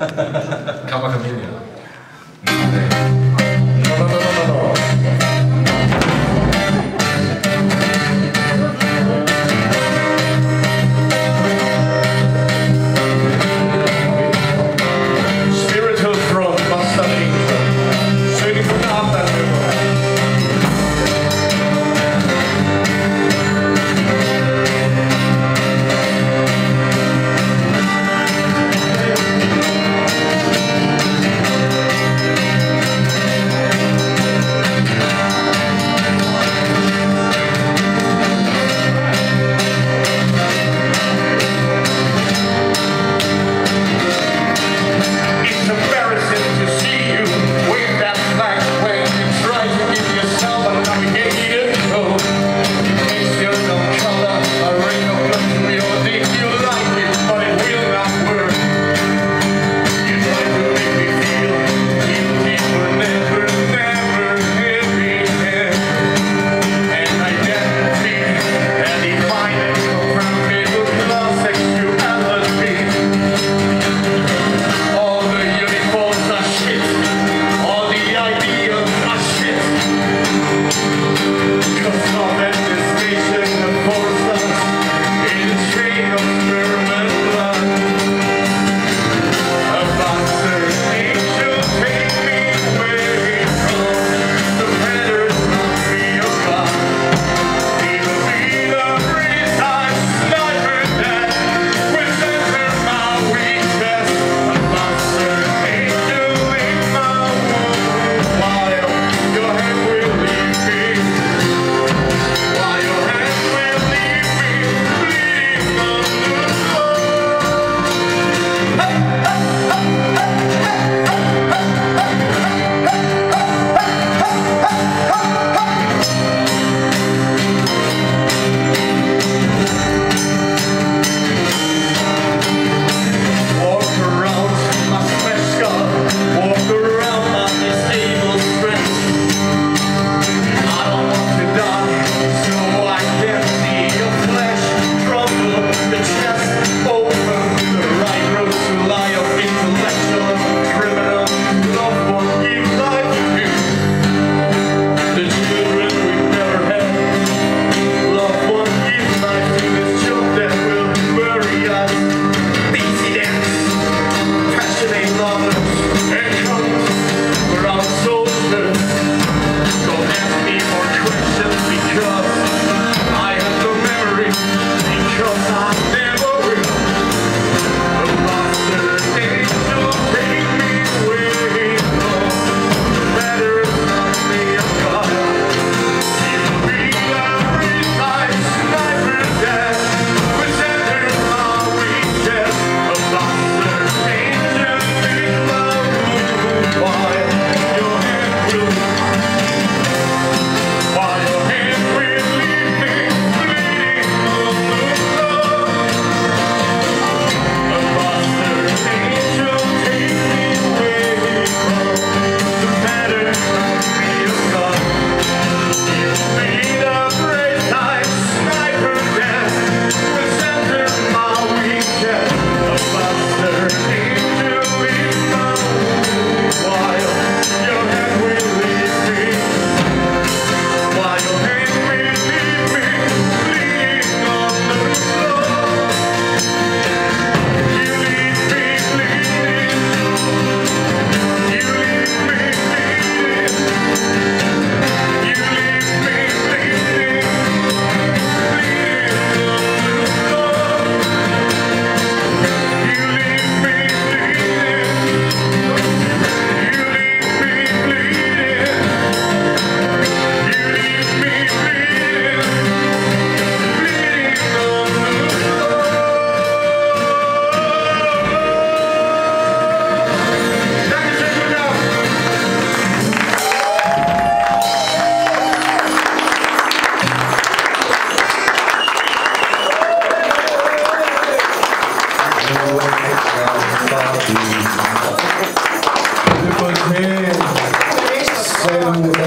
哈哈哈看不看美女了 Thank you.